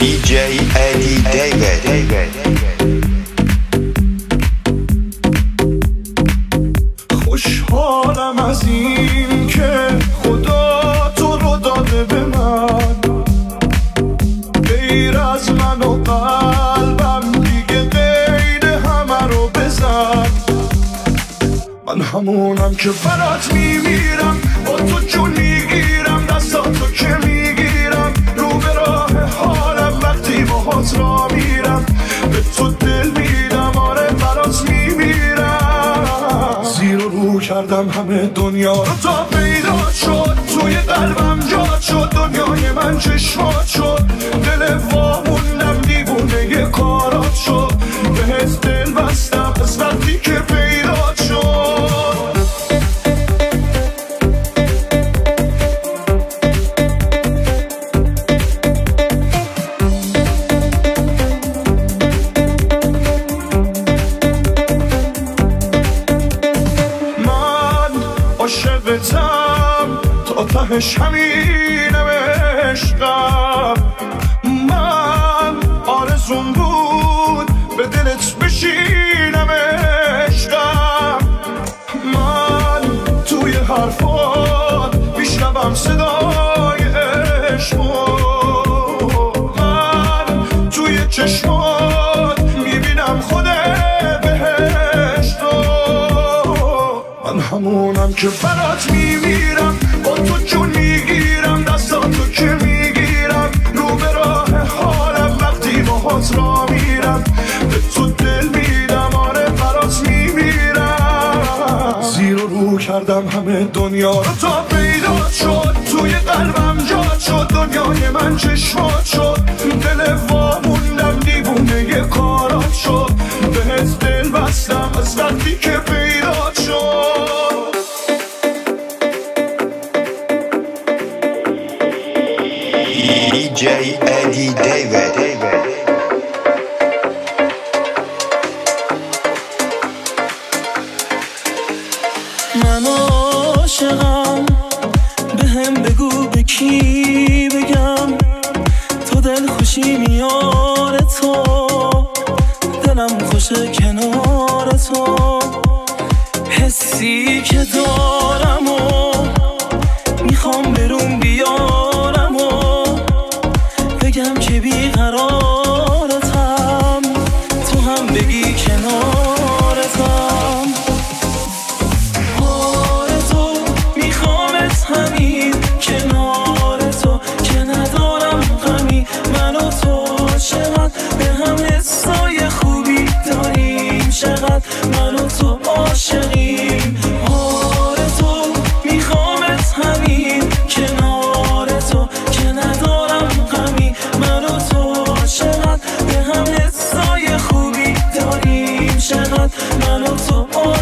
DJ Eddie David. خوشحالم از این که خدا تو رو داده به من. غیر از من و قلبم دیگه غیر همه رو بزن. من همونم که برات میمیرم. با تو جون باهات را میرم. به تو دل میدم آره برات میمیرم. زیر و رو کردم همه دنیا رو. تا پیدا شد توی قلبم جا شد. دنیای من چشمات شد. دل واموندم دیوونه یه کارات شد. بهت دل بستم از وقتی که تا تهش همینم عشقم من آرزون بود به دلت بشینم عشقم. من توی حرفات میشنوم صدای عشقو. من توی چشمات می‌بینم خود بهشتو. من همونم که برات میمیرم. با تو جون می‌گیرم دستاتو که می‌گیرم. رو به راه حالم وقتی باهات را میرم. تو دل میدم آره برات میمیرم. زیر و رو کردم همه دنیا رو. تا پیدا شد توی قلبم جا شد. دنیای من چشمات شد. دل واموندم دیوونه یه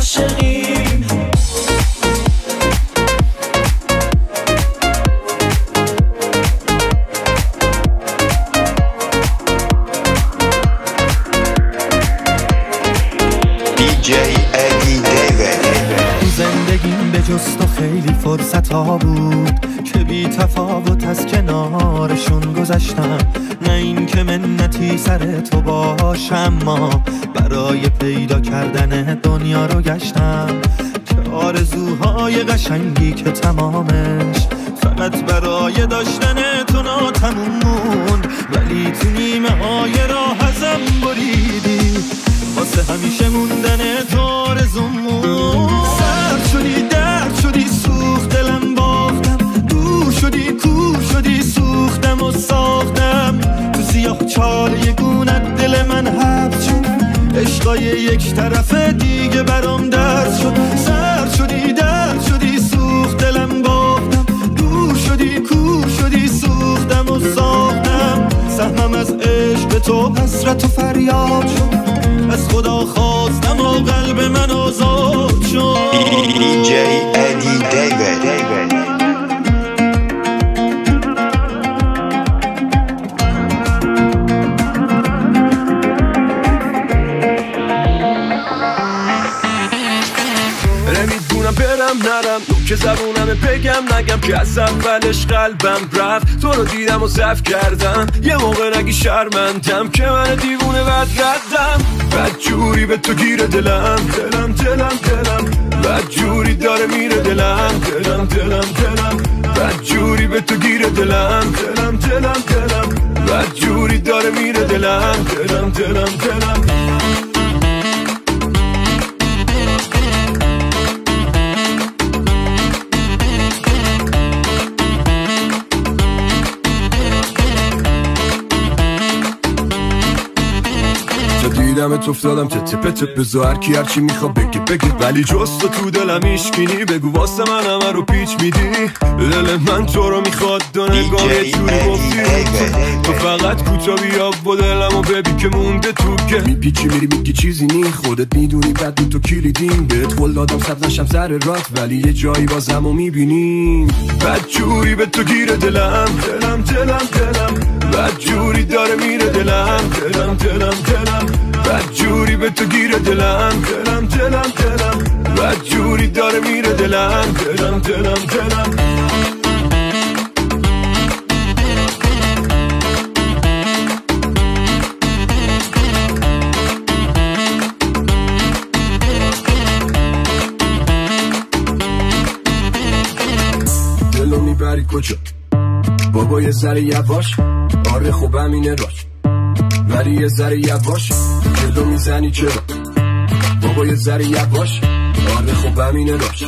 عاشقیم. زندگیم به جز تو خیلی فرصت ها بود. تو باشم ما برای پیدا کردن دنیا رو گشتم. که آرزوهای قشنگی که تمامش فقط برای داشتن تو ناتموم موند ولی تو نیمه های راه ازم بریدی. واسه همیشه موندن تو آرزومون سرد شدی درد شدی سوخت دلم باختم دور شدی کور شدی سوختم. سیاه چال یگونت دل من حبس شد. عشقای یک طرف دیگه برام درد شد. سرد شدی درد شدی سوخت دلم باختم. دور شدی کور شدی سوختم و ساختم. سهمم از عشق تو حسرت و فریاد شد. از خدا خواستم و قلب من آزاد شد. DJ Eddie David. که زبونم بگم نگم که از اولش قلبم رفت. تو رو دیدم و زف کردم. یه موقع نگی شرمندم که من دیوونه بد ردم. بد جوری به تو گیره دلم. دلم دلم دلم. بد جوری داره میره دلم. دلم دلم دلم. بد جوری به تو گیره دلم. دلم دلم دلم. بد جوری داره میره دلم. دلم دلم دلم. دیدمت افتادم. تپ تپ تپ بزا هر کی هرچی میخوا بگه بگه ولی جست تو تو دلم ایشکینی بگو واسه من همه رو پیچ میدی. دل من تو رو می‌خواد دو نگاه DJ توری گفتی. تو فقط کوتا بیا با دلم و ببین که مونده تو که. میپیچی میری میگی چیزی نی. خودت می‌دونی بعد تو کلیدین بهت قول دادم صد نشم سر رات. ولی یه جایی بازم و می‌بینیم. بد جوری به تو گیره دلم. دلم دلم دلم. بد جوری داره میره دلم. دلم دلم دلم. بد جوری به تو گیره دلم دلم دلم دلم. بد جوری داره میره دلم دلم دلم دلم. کجا؟ بابا یه ذره یواش. آره خوب همینه راش. ولی یه ذره یواش. جلو می‌زنی چرا؟ بابا یه ذره یواش آره خوب همینه راش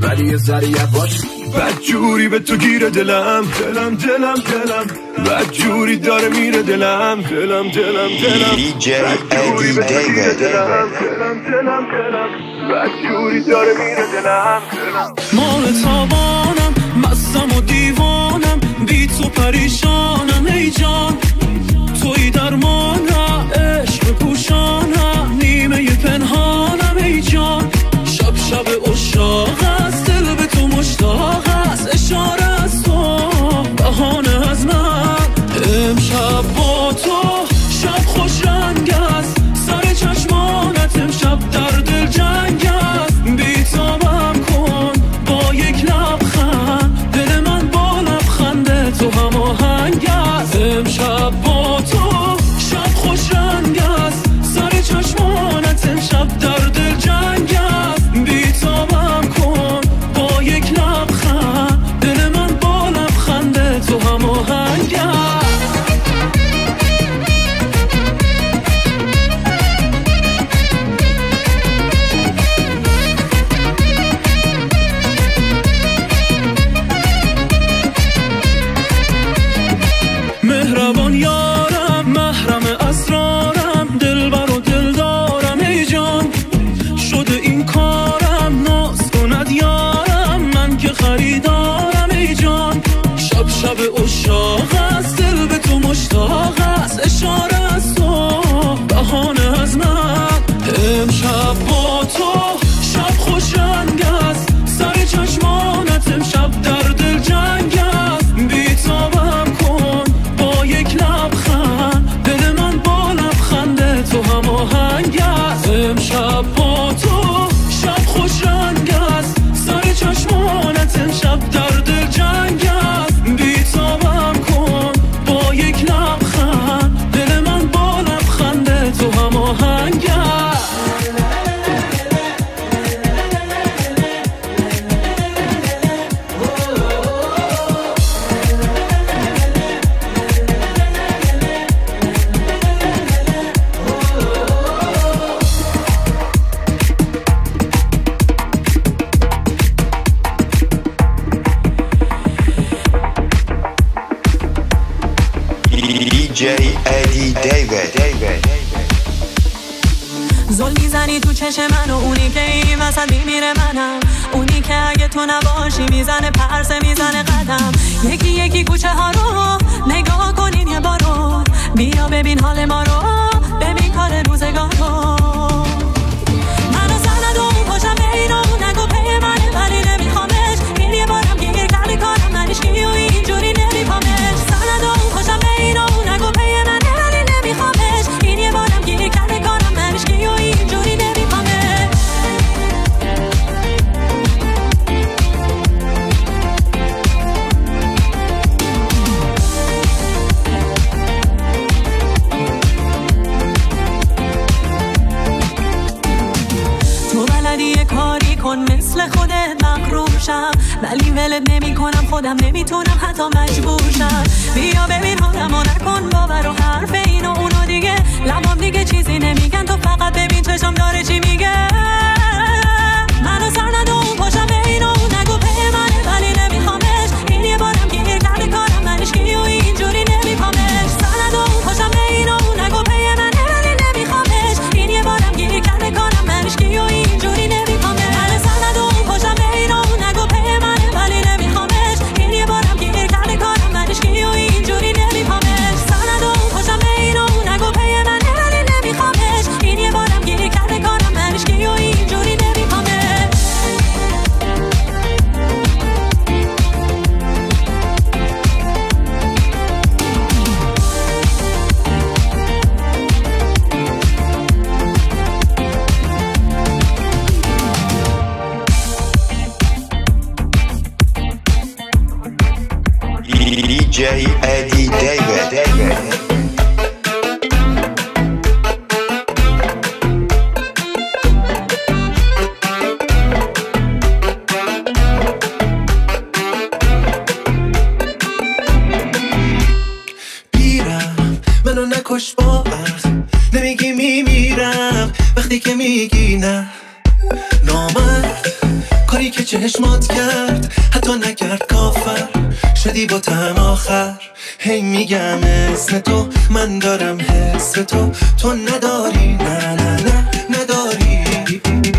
ولی یه ذره یواش بد جوری به تو گیره دلم. دلم دلم دلم. بد جوری داره میره دلم. دلم دلم دلم. DJ بد جوری به تو Eddie گیره David. دلم. دلم دلم دلم. بد جوری داره میره دلم. مال تابانم مستم و دیوانم. بی تو پریشانم. ای جان توی درمانم ما رو. ببین کار روزگار رو شم ولی ولت نمی کنم خودم نمی‌تونم حتی مجبور شم. بیا ببین حالمو نکن باور و حرف و اونو دیگه. لبام دیگه چیزی نمیگن تو فقط ببین چشم داره چی میگه. منو نکش با عقل نمیگی میمیرم وقتی که میگی نه نامرد. کاری که چشمات کرد حتی نکرد کافر. شدی با تم آخر. هی میگم اسم تو من دارم حس تو. تو نداری نه نه نه نداری.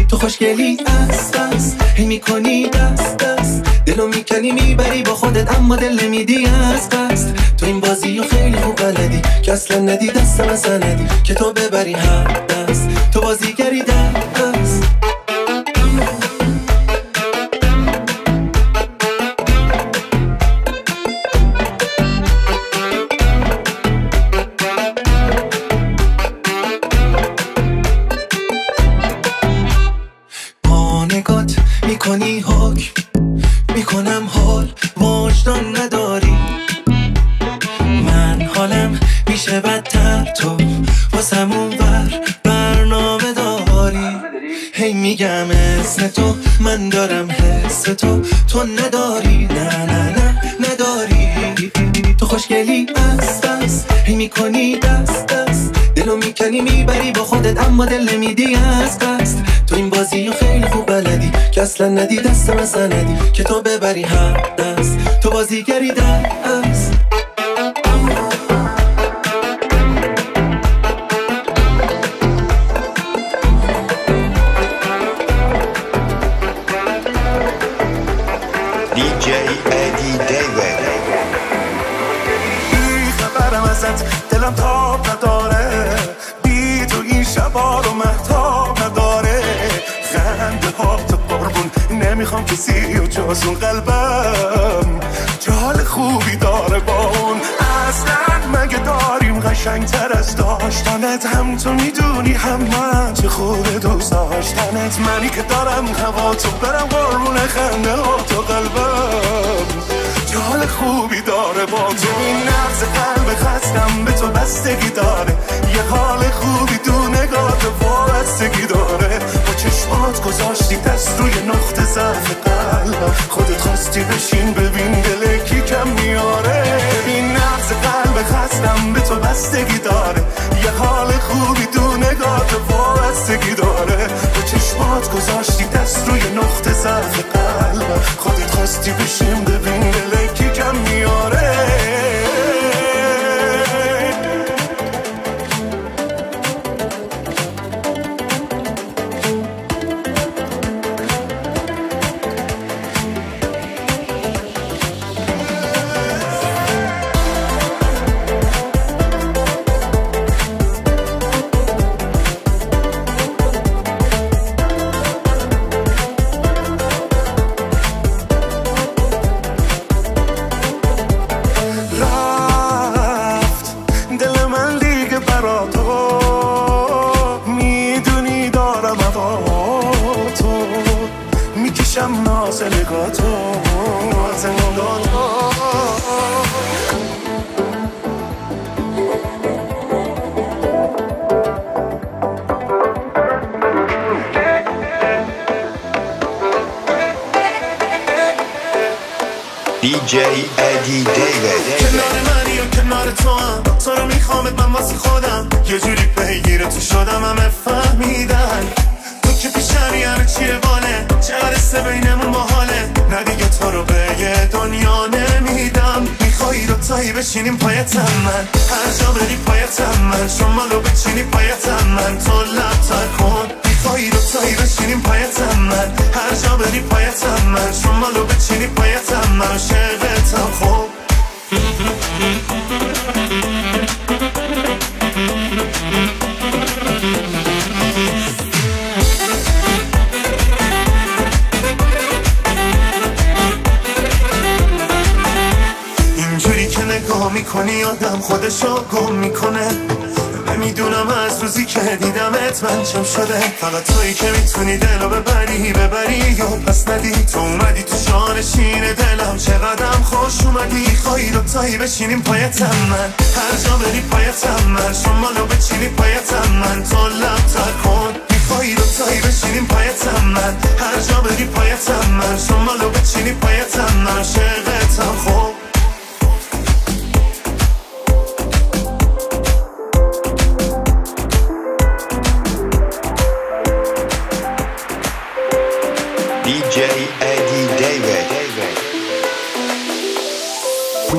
تو خوشگلی است بس هی می‌کنی دست دست. دلو می‌کنی می‌بری با خودت اما دل نمیدی از قصد. تو این بازی رو خیلی خوب بلدی که اصلا ندی دستم اصلا ندی که تو ببری هر دست. تو بازیگری دست. با نگات می‌کنی حکم. می‌کنم حال وجدان نداری. من حالم میشه بدتر تو واسم اونور برنامه داری. هی میگم اسم تو من دارم حس تو. تو نداری نه نه نه نداری. تو خوشگلی است است هی می‌کنی دست دست. دلو می‌کنی می‌بری با خودت اما دل نمیدی از قصد. تو این بازی خیلی خوب بلدی که اصلا ندی دستم اصلا ندی که تو ببری هر دست. تو بازیگری DJ نمی‌خوام کسی و اون قلبم. جال خوبی داره با اون؟ اصلا مگه داریم قشنگتر از داشتنت؟ هم تو می‌دونی هم من. چه خوبه دوست داشتنت؟ منی که دارم هوا تو برم قربون خنده ها تو قلبم. جال خوبی داره با تو. این نبز قلب خستم به تو بستگی داره. یه حال خوبی تو نگاه وابستگی داره. با چشمات گذاشتی دست روی نقطه ضعف قلب. خودت خواستی بشین ببین دل کی کم میاره. ببین نبز قلب خستم به تو بستگی داره. یه حال خوبی تو نگاه وابستگی داره. با چشمات گذاشتی دست روی نقطه ضعف قلب. خودت خواستی بشین ببین دل کی کم میاره. خودم یه جوری پیگیر تو شدم همه فهمیدن. تو که پیشمی همه چیه باله چه قرصه بینمون محاله نه دیگه تو رو به یه دنیا نمیدم. میخوایی رو تایی بشینیم پایتم من. هر جا بری پایتم من. شمالو بچینی پایتم من. تو لب تر کن. میخوایی رو تایی بشینیم پایتم من. هر جا بری پایتم من. شمالو بچینی پایتم من. شقتم خوب اینجوری که نگاه می‌کنی آدم خودشو گم می‌کنه. نمی‌دونم از روزی که دیدمت من چم شده. فقط تویی که می‌تونی دلو ببری ببری یا پس ندی. تو اومدی تو شانشین دلم. چقدرم خوش اومدی؟ خواهی رو تایی بشینیم پایتم من. هر جا بری پایتم من. شمالو بچینی پایتم من. تو لب تر کن. میخوایی رو تایی بشینیم پایتم من. هر جا بری پایتم من. شمالو بچینی پایتم من. شقتم خوب.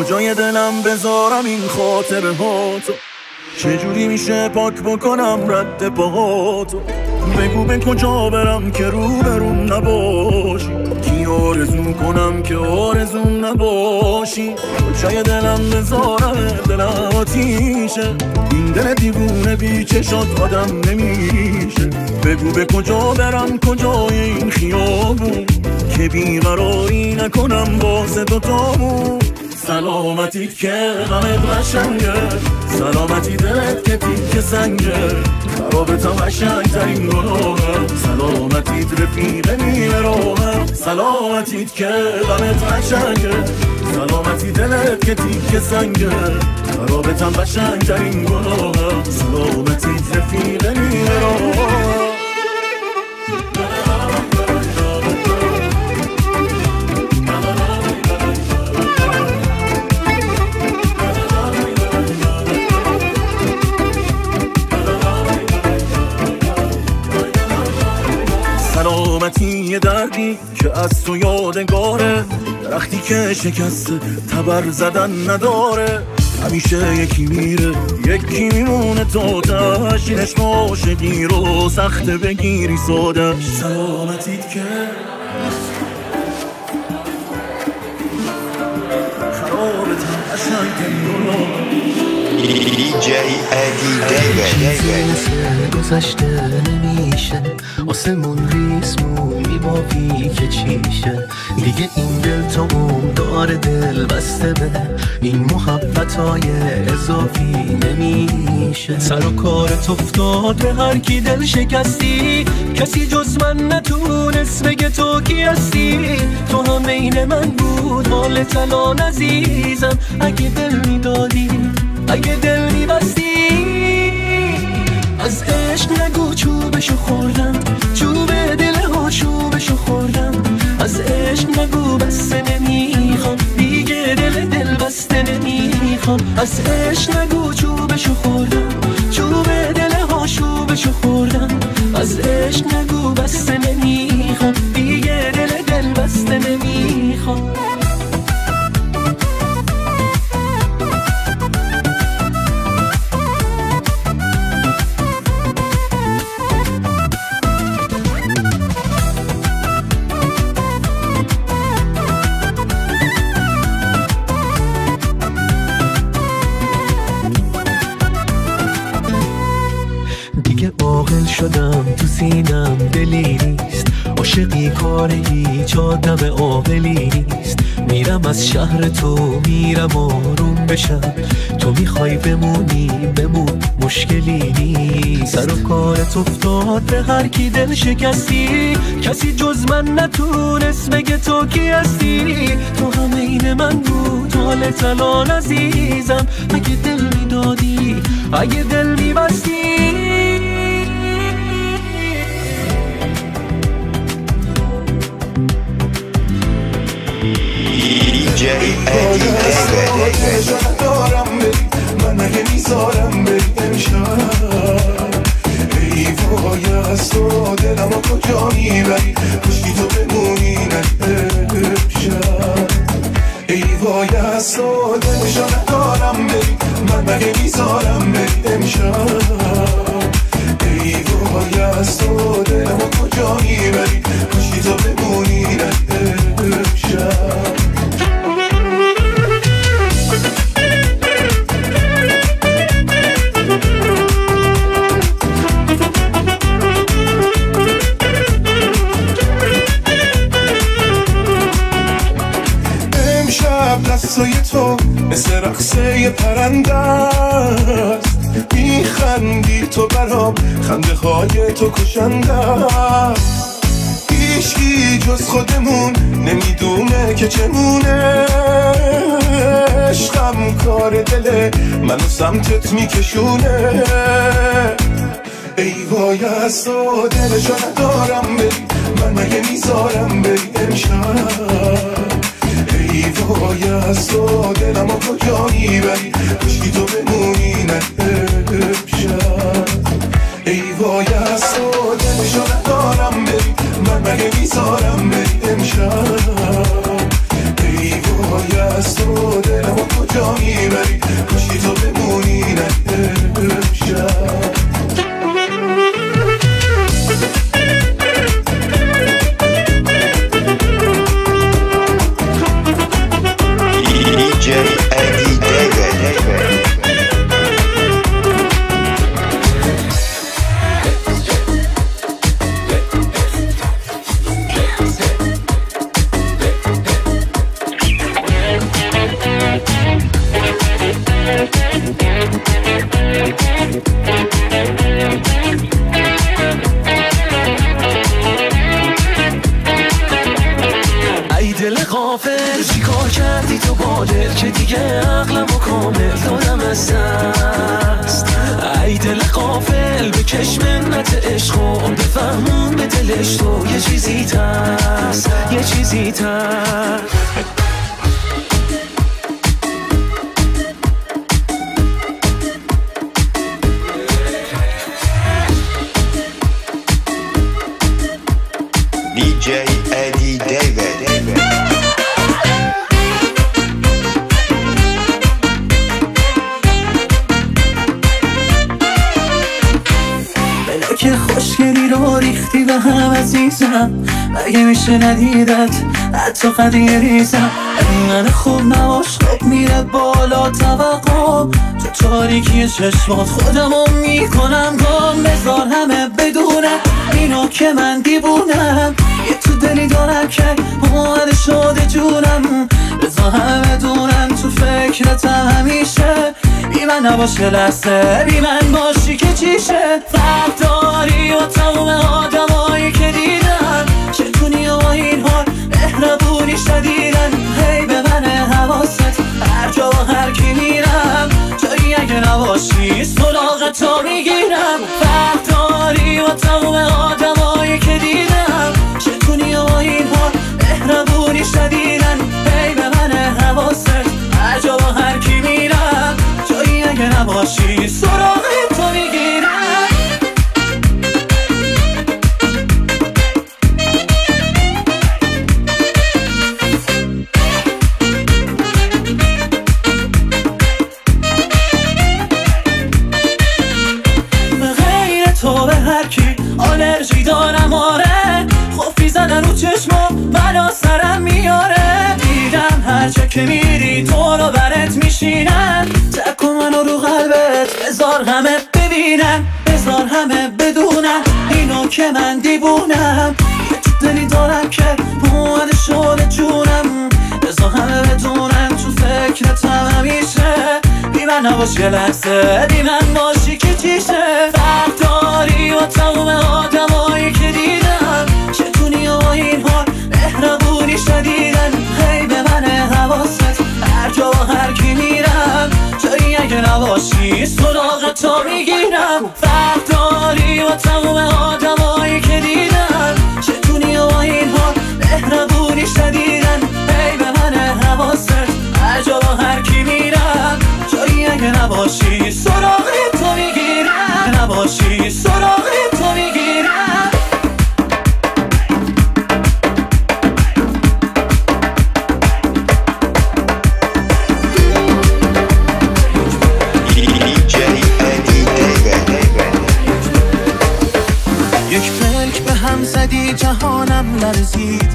کجای دلم بذارم این خاطره هاتو چجوری میشه پاک بکنم رد پاهاتو بگو به کجا برم که رو برون نباشی کی آرزو کنم که آرزوم نباشی؟ کجای دلم بذارم دلم آتیشه. این دل دیوونه بی چشات آدم نمیشه. بگو به کجا برم کجای این خیابون؟ که بیقراری نکنم واسه دوتامون. سلامتی که غمت قشنگه. سلامتی دلت که تیک سنگه. خرابتم قشنگ ترین گناهه. سلامتی رفیق نیمه راهه سلامتی که غمت قشنگه. سلامتی دلت که تیک سنگه. خرابتم قشنگ ترین گناهه سلامتی رفیق نیمه یه دردی که از تو یادگاره درختی که شکسته تبر زدن نداره. همیشه یکی میره یکی میمونه تو تشینش عاشقی رو سخته بگیری سادش سلامتیت که DJ Eddie گذشته نمیشه آسمون ریسمون میبافی که چیشه دیگه این دل تا اون داره دل بسته به این محبت های اضافی نمیشه سر و کارت افتاد به هر کی دل شکستی. کسی جز من نتونست بگه تو کی هستی؟ تو هم من بود مال تلان عزیزم. اگه دل می‌دادی اگه دل میبستی از عشق نگو چوبشو خوردم. چوب دل ها چوبشو خوردم. از عشق نگو بسته نمی‌خوام. دیگه دل دل بسته نمی‌خوام. از عشق نگو چوبشو خوردم. چوب دل ها چوبشو خوردم. از عشق نگو بسته نمی‌خوام شهر تو میرم آروم بشم تو می‌خوای بمونی بمون مشکلی نیست. سر و کارت افتاد به هر کی دل شکستی. کسی جز من نتونست بگه تو کی هستی. تو هم این من بود حال تلان عزیزم. اگه دل می‌دادی اگه دل میبستی. از تو دلم کجا می‌بری پشتی تو بمونی نه امشب ای وای از تو دلشان دارم بری. من مگه می‌ذارم بری. امشب. ای وای از تو دلم کجا می‌بری پشتی تو بمونی نه پرنده است میخندی تو برام خنده های تو کشنده است هیچکی جز خودمون نمی‌دونه که چمونه. عشقم کار دله منو سمتت میکشونه. ای وای از تو دلشو ندارم بری من مگه می‌ذارم بری امشب. ای وای از تو دلمو کجا می‌بری پشتی تو بمونی نه ای وای از تو دلشو ندارم بری. من مگه می‌ذارم بری امشب. ای وای از تو دلمو کجا می‌بری پشتی تو بمونی نه امشب. هم عزیزم مگه میشه ندیدت؟ حتی قدی ریزم انقدر خوب نباش خوب میره بالا توقع. تو تاریکی چشمات خودمو می‌کنم گم بذار همه بدونم اینو که من دیوونم یه تو دلی دارم که اومده شده جونم. بذار همه بدونم تو فکرتم همیشه. بی من نباشه لحظه؟ بی من باشی که چیشه؟ فرق داری و تموم آدمایی که دیدم چتونی و این حال مهربونی شدیدن. هی به من حواست هر جا و هر کی میرم. جایی اگه نباشی سراغ تو می‌گیرم. فرق داری و تموم آدمایی که دیدم چتونی و این حال یه لحظه. بی من باشی که چیشه فرق داری و تموم آدمایی که دیدم چتونی و این حال مهربونی شدیدن. هی به من حواست. هر جا و هر کی میرم. جایی اگه نباشی سراغ تو می‌گیرم. فرق نباشی سراغ تو می‌گیرم. نباشی سراغ تو. یک ملک به هم زدی جهانم لرزید.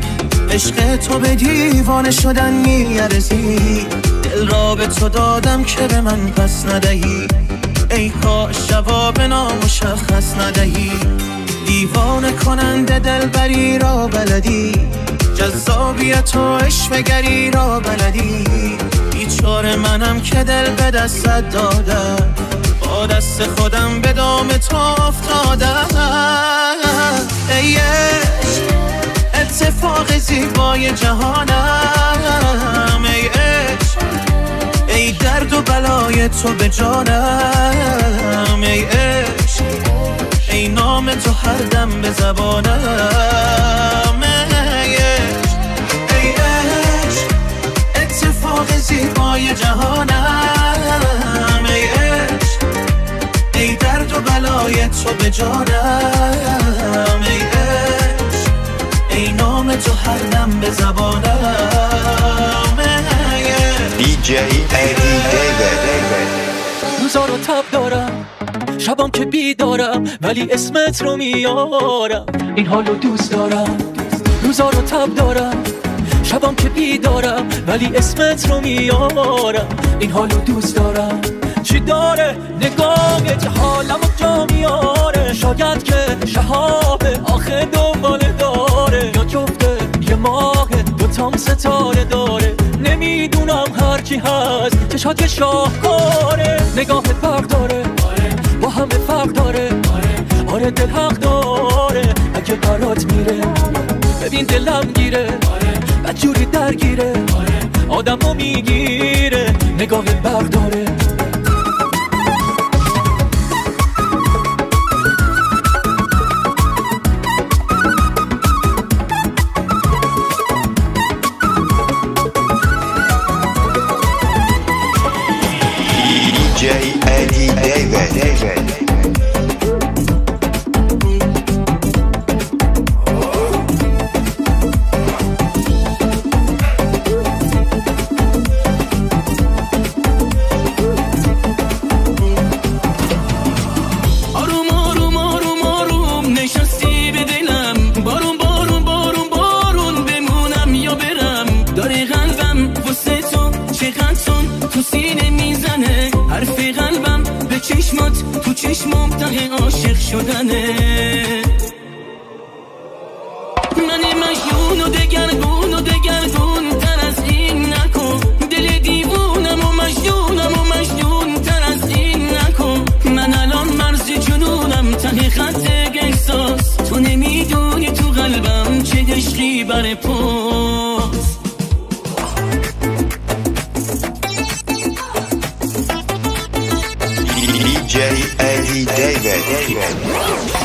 عشق تو به دیوانه شدن میارزید. به تو دادم که به من پس ندهی. ای کاش جواب نامشخص ندهی. دیوانه کننده دلبری را بلدی. جذابیت و عشوگری را بلدی. بیچاره منم که دل به دستت دادم با دست خودم به دام تو افتادم ای اتفاق زیبای جهانم. ای عشق ای درد و بلای تو به جانم ای عشق ای نام تو هر دم به زبانم. ای عشق ای عشق اتفاق زیبای جهانم. ای عشق ای درد و بلای تو به جانم. ای عشق ای نام تو هر دم به زبانم. DJ Eddie David. روزا رو تب دارم شبام که بیدارم ولی اسمت رو میارم. این حالو دوست دارم. روزا رو تب دارم شبام که بیدارم ولی اسمت رو میارم. این حالو دوست دارم. چی داره؟ نگاه حالم و جا میاره. شاید که شهابه آخه دنباله داره. یا جفته یه ماه دوتام ستاره داره. نمی‌دونم هر کی هست. چشات که شاهکاره. نگاهت فرق داره. با همه فرق داره. آره دل حق داره. اگه برات میره ببین دلم گیره. بدجوری درگیره. آدمو می‌گیره. نگاه برق داره. جاي أدي. Hey, David.